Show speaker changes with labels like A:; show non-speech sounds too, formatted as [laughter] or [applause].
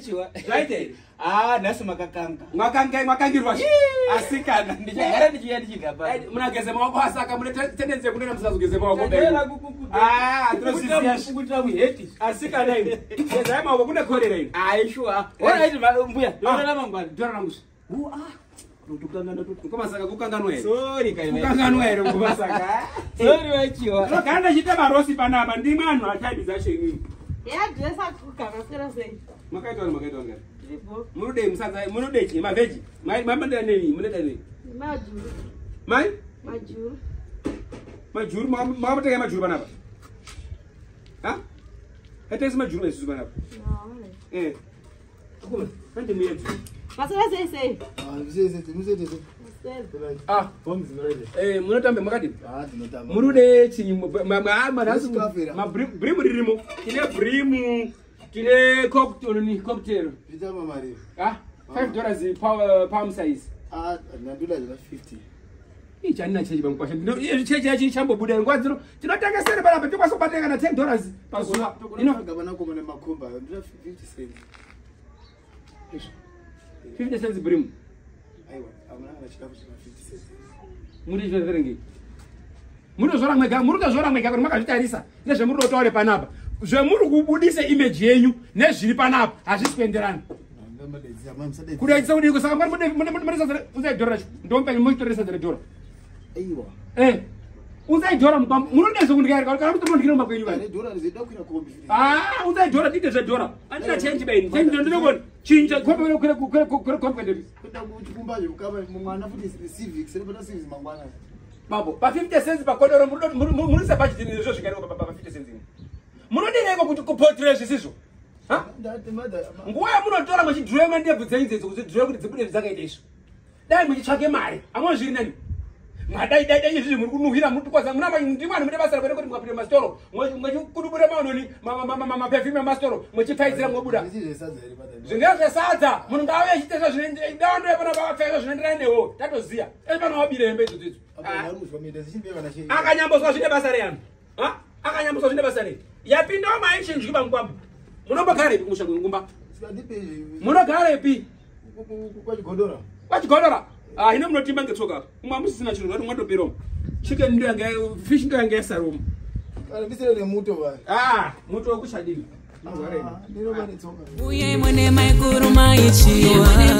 A: chiwa
B: zvaite
A: ah nhasi makakanga
B: Mwakanga- mwakangirwa asikana
A: ndichagara ndichiuya ndichigapa
B: munageze maoko asaka mune te- tendensi yekune musazogeze maoko Ah,
A: kukutira muheti
B: asikana imi gezai maoko kune korera imi
A: aishuwa oraiti mbuya ndora ramangwana
B: ndora namusha
A: kukangana
B: kumasaka kukanganwa here
A: sori
B: kukanganwa here ngumasaka [laughs]
A: sori wachiwa
B: ndogara ndichiita marosi panapa ndimwe anhu ataipi zacho imimi
C: yadresa kukamaswera sei?
B: Makaita wani makaita wani
C: ndiribo
B: munode musadza munode chi mavheji mamandira nei munoda nei
C: majuru.
B: Mai?
C: Majuru.
B: Majuru? Makamutenga majuru panapa? Ha? Atengesi majuru maisusu panapa? Eh. Akuma ande muedzi
C: maswera sei sei
B: ah. Eh munotambe makati murude chinyi
D: Musikafera.
B: mabhrimu ririmo. Tine bhrimu tine cocktail ni cocktail. Ah 5 dollars pa- palm size. Ichanina chechi pangukwasha chechi yachi chambobuda nguva dzino tinotengesere panapa tikwanisa kubatenga na 10 dollars. Pazuva ino 50 cents bhrimu muri zvezverengei munozvora mwega muri kuzvora mwega kuti makazvitarisa nezvemuri kutaure panapa. Zvemuri kubudise imeji yenyu nezviri panapa hazvisi kuenderana. Kudaitisa kudii? Kusaka muzaidhora racho? Ndompenyu muchitorere sadza redhora Eh, uzaidhora munodese kundiaika kana kuti mundigire mumakwenyu vai Ah, uzaidhora dide zvedhora. Andina chenji baini chenji ndinokoni chinja babo pa50 cents pakodoro munise bajeti nezvo zvikareko pa50 cents ini. Munodireiko kuti kupotire zvisizvo nguva yamunotora muchidhurema ndebvu dzenyu dzedzo kuti dhurema kuti dzibude dzakaita izvo. Dai muchitsvake mari. Amwe zviri nani mwadai dai dai izvizvi muri kunuhwira mutikwaza ndimwani mude basa rekwene kuti mukapinde masitoro mwechikudubure maononi mapefumi emasitoro mwechipfaidzira mwobuda zvingaa zvesadza munhu ngaauye achitesa dawandoepana pavapfeka zvinoenderana newo tatoziya. Esi pano wabire hembe idzo akanyamboswa zvine basa reanhu Ha? akanyamboswa zvine basa rei yapindawo maichenjwi pangukwambo munombogarepi kumushango ngumba? Munogarepi kwachigodora ah ine munotimba ngetsoka. Apa umwe amusisina chinhu vati mwatopiroma chicken ndo yanga fish ndo yanga yasaroma ah muto wekuchadini
E: uye mwene maikuru maichiwa uye mwene maikuru maichiwa